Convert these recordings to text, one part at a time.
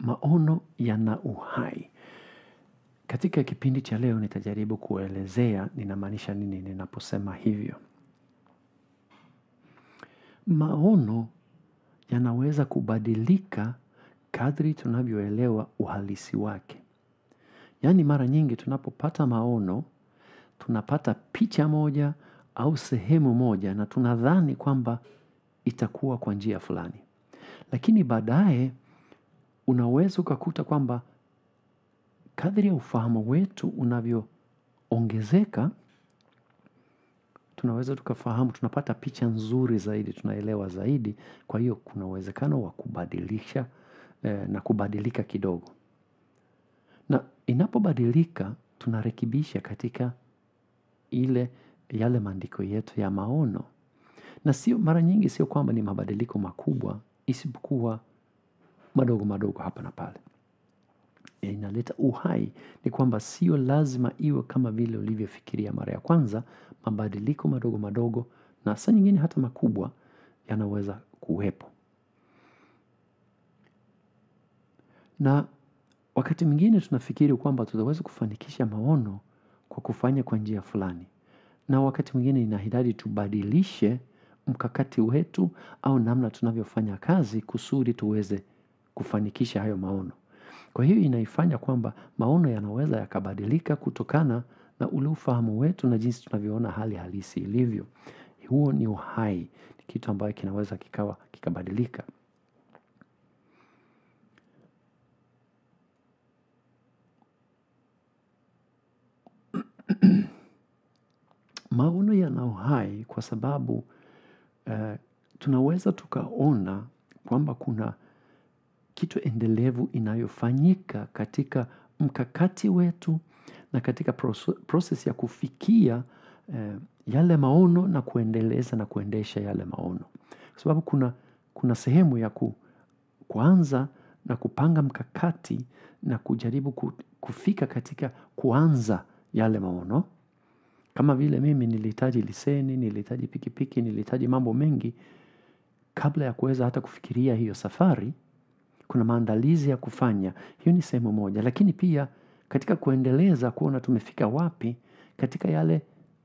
maono yana uhai. Katika kipindi cha leo nitajaribu kuelezea ninamaanisha nini ninaposema hivyo. Maono yanaweza kubadilika kadri tunavyoelewa uhalisi wake. Yaani mara nyingi tunapopata maono, tunapata picha moja au sehemu moja na tunadhani kwamba itakuwa kwa njia fulani. Lakini baadaye unaweza ukakuta kwamba kadhiri ya ufahamu wetu unavyoongezeka, tunaweza tukafahamu, tunapata picha nzuri zaidi, tunaelewa zaidi, kwa hiyo kuna uwezekano wa kubadilisha eh, na kubadilika kidogo. Na inapobadilika, tunarekebisha katika ile yale maandiko yetu ya maono. Na sio mara nyingi sio kwamba ni mabadiliko makubwa, isipokuwa madogo madogo hapa na pale. Inaleta uhai ni kwamba sio lazima iwe kama vile ulivyofikiria mara ya kwanza, mabadiliko madogo madogo na saa nyingine hata makubwa yanaweza kuwepo. Na wakati mwingine tunafikiri kwamba tutaweza kufanikisha maono kwa kufanya kwa njia fulani. Na wakati mwingine inahitaji tubadilishe mkakati wetu au namna tunavyofanya kazi kusudi tuweze kufanikisha hayo maono. Kwa hiyo inaifanya kwamba maono yanaweza yakabadilika kutokana na ule ufahamu wetu na jinsi tunavyoona hali halisi ilivyo. Huo ni uhai, ni kitu ambayo kinaweza kikawa kikabadilika. Maono yana uhai kwa sababu tunaweza tukaona kwamba kuna kitu endelevu inayofanyika katika mkakati wetu na katika proses ya kufikia eh, yale maono na kuendeleza na kuendesha yale maono. Kwa sababu kuna kuna sehemu ya ku, kuanza na kupanga mkakati na kujaribu kufika katika kuanza yale maono. Kama vile mimi nilihitaji liseni nilihitaji pikipiki, nilihitaji mambo mengi. Kabla ya kuweza hata kufikiria hiyo safari, kuna maandalizi ya kufanya. Hiyo ni sehemu moja. Lakini pia katika kuendeleza kuona tumefika wapi katika yale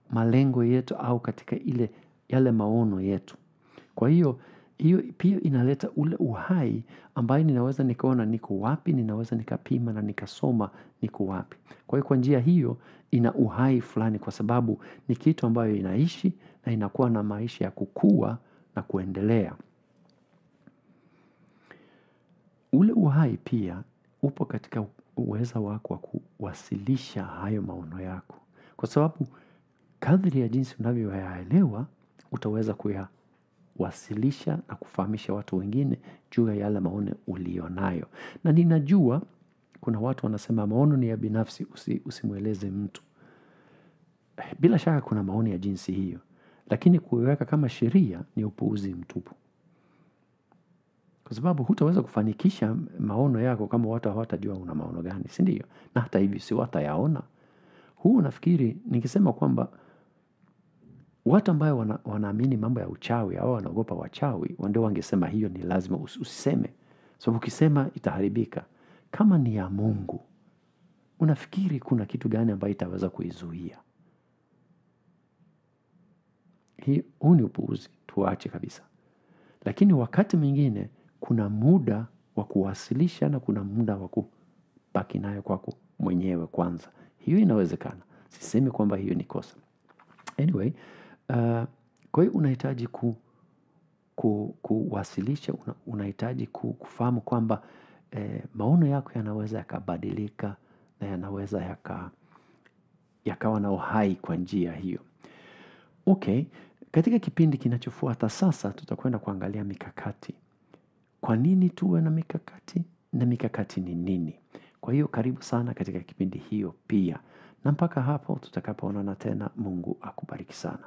malengo yetu au katika ile yale maono yetu. Kwa hiyo, hiyo pia inaleta ule uhai ambaye ninaweza nikaona niko wapi, ninaweza nikapima na nikasoma niko wapi. Kwa hiyo kwa njia hiyo ina uhai fulani kwa sababu ni kitu ambayo inaishi na inakuwa na maisha ya kukua na kuendelea. Uhai pia upo katika uweza wako wa kuwasilisha hayo maono yako. Kwa sababu kadri ya jinsi unavyoyaelewa utaweza kuyawasilisha na kufahamisha watu wengine juu ya yale maono uliyonayo. Na ninajua kuna watu wanasema maono ni ya binafsi usi, usimweleze mtu. Bila shaka kuna maoni ya jinsi hiyo. Lakini kuiweka kama sheria ni upuuzi mtupu. Kwa sababu hutaweza kufanikisha maono yako kama watu hawatajua una maono gani. Si ndio? Na hata hivi si watayaona. Huu nafikiri nikisema kwamba watu ambayo wana, wanaamini mambo ya uchawi au wanaogopa wachawi ndio wangesema hiyo ni lazima usiseme. Sababu ukisema itaharibika. Kama ni ya mungu, unafikiri kuna kitu gani ambayo itaweza kuizuia. Huu ni upuuzi, tuache kabisa. Lakini wakati mwingine, kuna muda wa kuwasilisha na kuna muda wa kubaki nayo kwako mwenyewe kwanza. Hiyo inawezekana. Sisemi kwamba hiyo ni kosa. Anyway, uh, kwa hiyo unahitaji ku, ku, kuwasilisha, unahitaji kufahamu kwamba eh, maono yako yanaweza yakabadilika na yanaweza yakawa na uhai kwa njia hiyo. Ok, katika kipindi kinachofuata sasa tutakwenda kuangalia mikakati. Kwa nini tuwe na mikakati na mikakati ni nini? Kwa hiyo karibu sana katika kipindi hiyo pia. Na mpaka hapo tutakapoonana tena mungu akubariki sana.